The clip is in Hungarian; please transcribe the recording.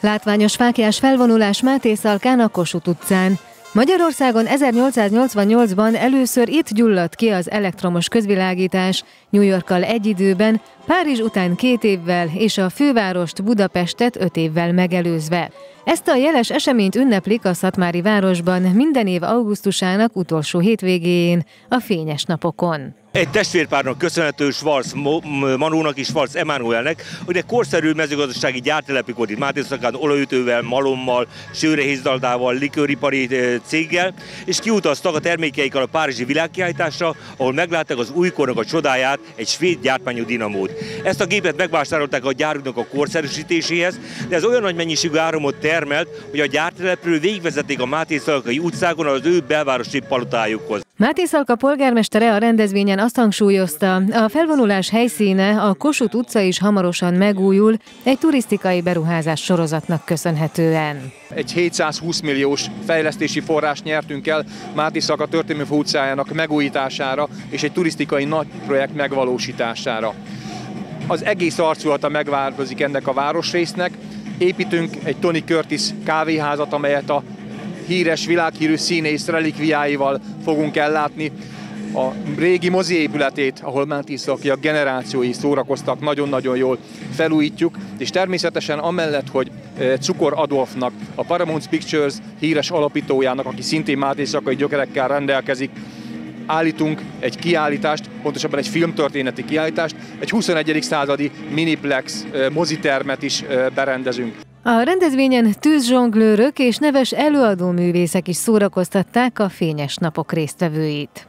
Látványos fákjás felvonulás Máté Szalkán a Kossuth utcán. Magyarországon 1888-ban először itt gyulladt ki az elektromos közvilágítás, New Yorkkal egy időben, Párizs után két évvel és a fővárost Budapestet öt évvel megelőzve. Ezt a jeles eseményt ünneplik a Szatmári városban minden év augusztusának utolsó hétvégéjén, a fényes napokon. Egy testvérpárnak köszönhető Schwarz Manónak és Schwarz Emanuelnek, hogy egy korszerű mezőgazdasági gyártelepük volt itt Mátészakán olajütővel, malommal, sőrehézdaldával, likőripari céggel, és kiutaztak a termékeikkel a Párizsi világkiállításra, ahol meglátták az újkornak a csodáját, egy svéd gyártmányú dinamót. Ezt a gépet megvásárolták a gyáruknak a korszerűsítéséhez, de ez olyan nagy mennyiségű áramot termelt, hogy a gyártelepről végigvezették a Mátészalakai utcákon az ő belvárosi palotájukhoz. Máté Szalka polgármestere a rendezvényen azt hangsúlyozta, a felvonulás helyszíne a Kossuth utca is hamarosan megújul egy turisztikai beruházás sorozatnak köszönhetően. Egy 720 milliós fejlesztési forrást nyertünk el Máté Szalka történelmi utcájának megújítására és egy turisztikai nagy projekt megvalósítására. Az egész arculata megváltozik ennek a városrésznek, építünk egy Tony Curtis kávéházat, amelyet a híres, világhírű színész relikviáival fogunk ellátni. A régi mozi épületét, ahol a generációi szórakoztak, nagyon-nagyon jól felújítjuk, és természetesen amellett, hogy e, Cukor Adolfnak, a Paramount Pictures híres alapítójának, aki szintén Máté Szakai gyökerekkel rendelkezik, állítunk egy kiállítást, pontosabban egy filmtörténeti kiállítást, egy 21. századi miniplex mozitermet is berendezünk. A rendezvényen tűzsonglőrök és neves előadó művészek is szórakoztatták a fényes napok résztvevőit.